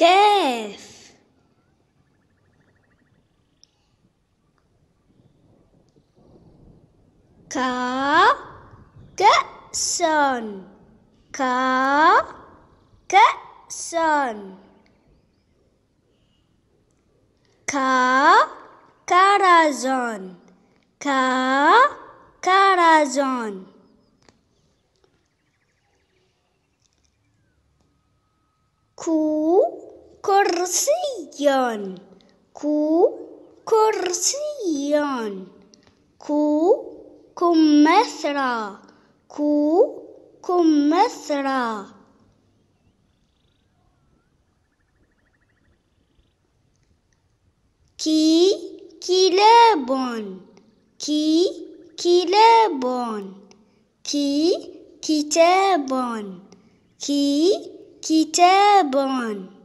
death. Car get son. Car get son. Car Karazon. Car Karazon. Cool. كرسيان كو كرسيان كو كمثرى كو كمثرى. كي كلاب كي كلاب كي كتاب كي كتاب.